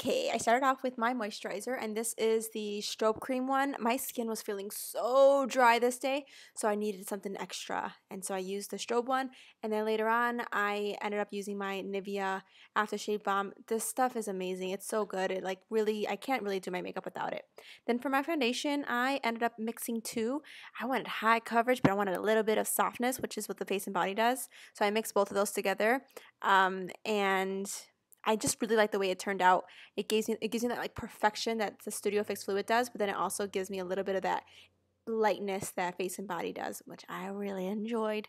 Okay, I started off with my moisturizer, and this is the Strobe Cream one. My skin was feeling so dry this day, so I needed something extra, and so I used the Strobe one. And then later on, I ended up using my Nivea Aftershave Balm. This stuff is amazing. It's so good. It like really, I can't really do my makeup without it. Then for my foundation, I ended up mixing two. I wanted high coverage, but I wanted a little bit of softness, which is what the Face and Body does. So I mixed both of those together, um, and I just really like the way it turned out. It gives me it gives me that like perfection that the Studio Fix Fluid does, but then it also gives me a little bit of that lightness that Face and Body does, which I really enjoyed.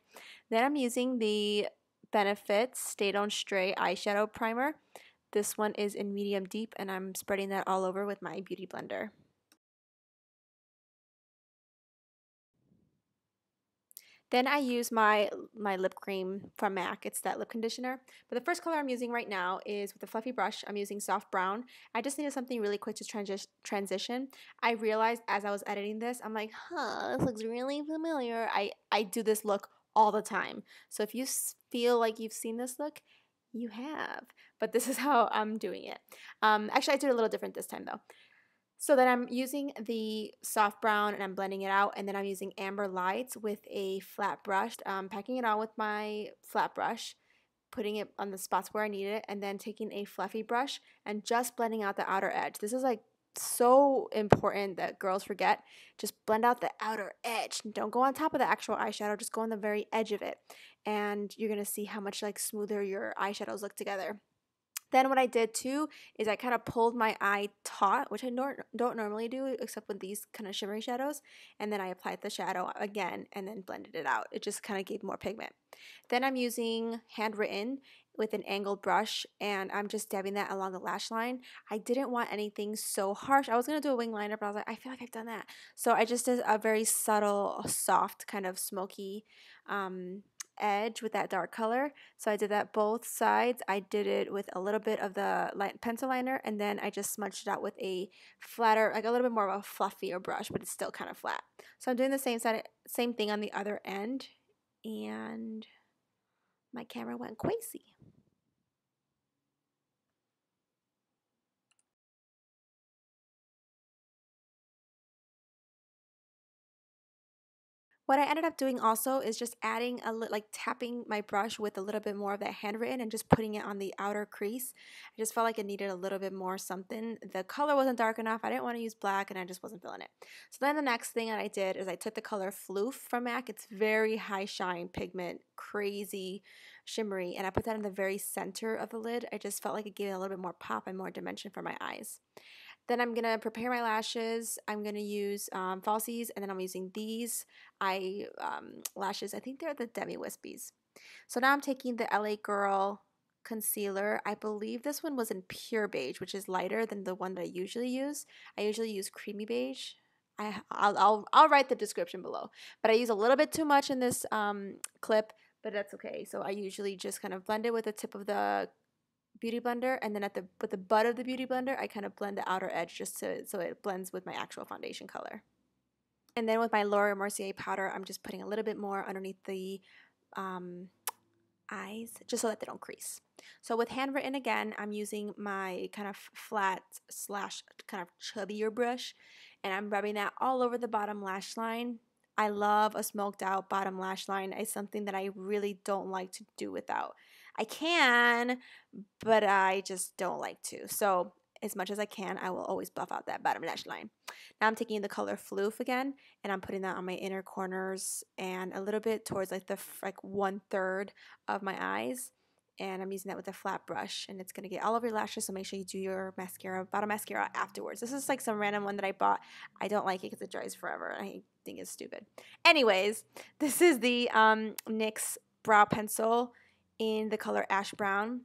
Then I'm using the Benefits Stay Don't Stray eyeshadow primer. This one is in medium deep and I'm spreading that all over with my beauty blender. Then I use my my lip cream from MAC. It's that lip conditioner. But the first color I'm using right now is with a fluffy brush. I'm using soft brown. I just needed something really quick to transi transition. I realized as I was editing this, I'm like, huh, this looks really familiar. I, I do this look all the time. So if you feel like you've seen this look, you have. But this is how I'm doing it. Um, actually, I did a little different this time though. So then I'm using the soft brown and I'm blending it out and then I'm using amber lights with a flat brush. Um, packing it on with my flat brush, putting it on the spots where I need it and then taking a fluffy brush and just blending out the outer edge. This is like so important that girls forget. Just blend out the outer edge. Don't go on top of the actual eyeshadow, just go on the very edge of it. And you're going to see how much like smoother your eyeshadows look together. Then what I did too is I kind of pulled my eye taut, which I nor- don't normally do except with these kind of shimmery shadows. And then I applied the shadow again and then blended it out. It just kind of gave more pigment. Then I'm using Handwritten with an angled brush and I'm just dabbing that along the lash line. I didn't want anything so harsh. I was going to do a wing liner, but I was like, I feel like I've done that. So I just did a very subtle, soft, kind of smoky um, edge with that dark color. So I did that both sides. I did it with a little bit of the light pencil liner and then I just smudged it out with a flatter, like a little bit more of a fluffier brush, but it's still kind of flat. So I'm doing the same side, same thing on the other end and my camera went crazy. What I ended up doing also is just adding a little, like tapping my brush with a little bit more of that handwritten and just putting it on the outer crease. I just felt like it needed a little bit more something. The color wasn't dark enough. I didn't want to use black and I just wasn't feeling it. So then the next thing that I did is I took the color Phloof from MAC. It's very high shine pigment, crazy shimmery, and I put that in the very center of the lid. I just felt like it gave it a little bit more pop and more dimension for my eyes. Then I'm going to prepare my lashes. I'm going to use um, falsies, and then I'm using these eye um, lashes. I think they're the Demi Wispies. So now I'm taking the LA Girl concealer. I believe this one was in pure beige, which is lighter than the one that I usually use. I usually use creamy beige. I, I'll, I'll, I'll write the description below. But I use a little bit too much in this um, clip, but that's okay. So I usually just kind of blend it with the tip of the beauty blender and then at the with the butt of the beauty blender I kind of blend the outer edge just so, so it blends with my actual foundation color. And then with my Laura Mercier powder, I'm just putting a little bit more underneath the um, eyes just so that they don't crease. So with handwritten again, I'm using my kind of flat slash kind of chubbier brush and I'm rubbing that all over the bottom lash line. I love a smoked out bottom lash line. It's something that I really don't like to do without. I can, but I just don't like to. So as much as I can, I will always buff out that bottom lash line. Now I'm taking the color Phloof again, and I'm putting that on my inner corners and a little bit towards like the like one third of my eyes. And I'm using that with a flat brush, and it's gonna get all over your lashes. So make sure you do your mascara, bottom mascara afterwards. This is like some random one that I bought. I don't like it because it dries forever. I think it's stupid. Anyways, this is the um, NYX brow pencil in the color ash brown.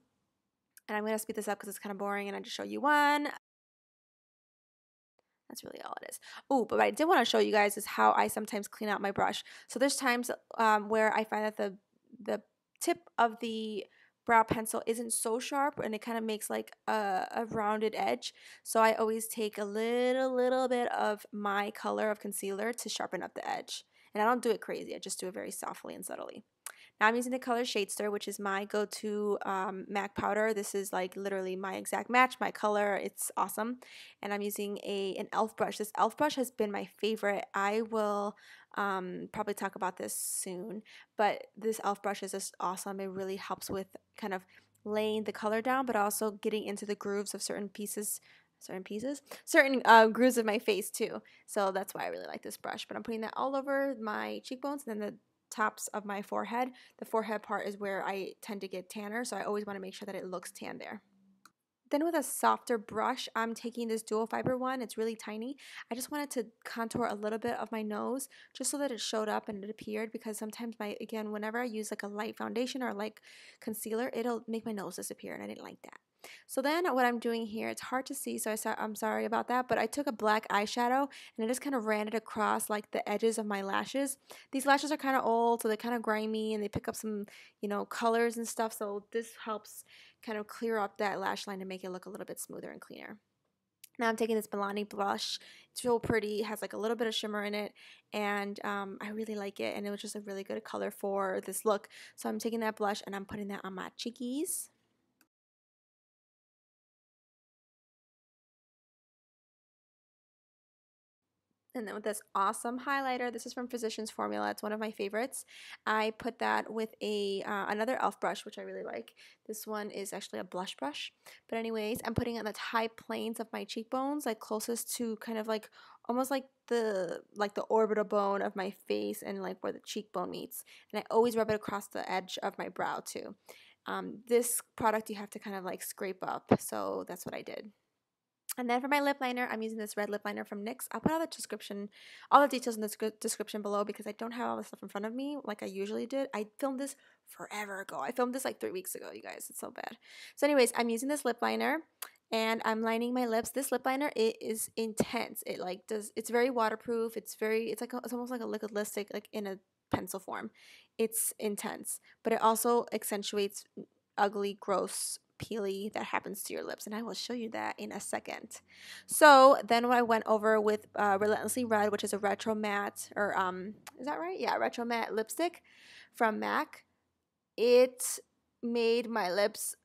And I'm going to speed this up because it's kind of boring and I just show you one. That's really all it is. Oh, but what I did want to show you guys is how I sometimes clean out my brush. So there's times um, where I find that the the tip of the brow pencil isn't so sharp and it kind of makes like a, a rounded edge. So I always take a little, little bit of my color of concealer to sharpen up the edge. And I don't do it crazy. I just do it very softly and subtly. Now I'm using the color Shadester, which is my go-to um, MAC powder. This is like literally my exact match, my color. It's awesome. And I'm using a an e.l.f. brush. This e.l.f. brush has been my favorite. I will um, probably talk about this soon. But this e.l.f. brush is just awesome. It really helps with kind of laying the color down, but also getting into the grooves of certain pieces certain pieces, certain uh, grooves of my face too. So that's why I really like this brush. But I'm putting that all over my cheekbones and then the tops of my forehead. The forehead part is where I tend to get tanner, so I always want to make sure that it looks tan there. Then with a softer brush, I'm taking this dual fiber one. It's really tiny. I just wanted to contour a little bit of my nose just so that it showed up and it appeared because sometimes my, again, whenever I use like a light foundation or like concealer, it'll make my nose disappear and I didn't like that. So then what I'm doing here, it's hard to see, so I I'm sorry about that, but I took a black eyeshadow and I just kind of ran it across like the edges of my lashes. These lashes are kind of old, so they're kind of grimy and they pick up some, you know, colors and stuff, so this helps kind of clear up that lash line to make it look a little bit smoother and cleaner. Now I'm taking this Milani blush. It's real pretty, has like a little bit of shimmer in it, and um, I really like it. And it was just a really good color for this look. So I'm taking that blush and I'm putting that on my cheekies. And then with this awesome highlighter, this is from Physicians Formula. It's one of my favorites. I put that with a uh, another e.l.f. brush, which I really like. This one is actually a blush brush. But anyways, I'm putting it on the high planes of my cheekbones, like closest to kind of like almost like the like the orbital bone of my face and like where the cheekbone meets. And I always rub it across the edge of my brow too. Um, this product you have to kind of like scrape up, so that's what I did. And then for my lip liner, I'm using this red lip liner from NYX. I'll put all the description, all the details in the description below because I don't have all the stuff in front of me like I usually did. I filmed this forever ago. I filmed this like three weeks ago, you guys. It's so bad. So anyways, I'm using this lip liner and I'm lining my lips. This lip liner, it is intense. It like does, it's very waterproof. It's very, it's like, a, it's almost like a liquid lipstick like in a pencil form. It's intense, but it also accentuates ugly, gross peely that happens to your lips and I will show you that in a second. So then I went over with uh, Relentlessly Red which is a retro matte or um is that right? Yeah, retro matte lipstick from MAC. It made my lips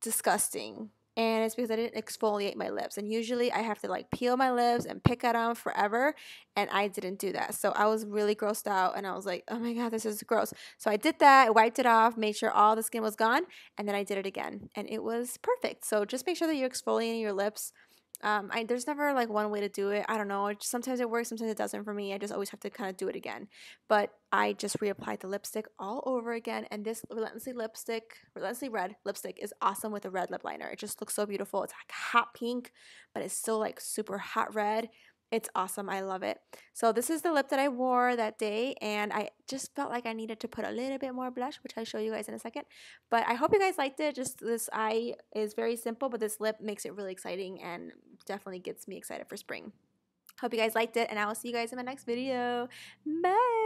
disgusting and it's because I didn't exfoliate my lips. And usually I have to like peel my lips and pick at them forever, and I didn't do that. So I was really grossed out, and I was like, oh my god, this is gross. So I did that, I wiped it off, made sure all the skin was gone, and then I did it again, and it was perfect. So just make sure that you're exfoliating your lips um, I, there's never like one way to do it. I don't know. It, sometimes it works, sometimes it doesn't for me. I just always have to kind of do it again. But I just reapplied the lipstick all over again. And this Relentlessly lipstick, Relentlessly Red lipstick is awesome with a red lip liner. It just looks so beautiful. It's like hot pink, but it's still like super hot red. It's awesome. I love it. So this is the lip that I wore that day and I just felt like I needed to put a little bit more blush, which I'll show you guys in a second. But I hope you guys liked it. Just this eye is very simple, but this lip makes it really exciting and definitely gets me excited for spring. Hope you guys liked it and I will see you guys in my next video. Bye!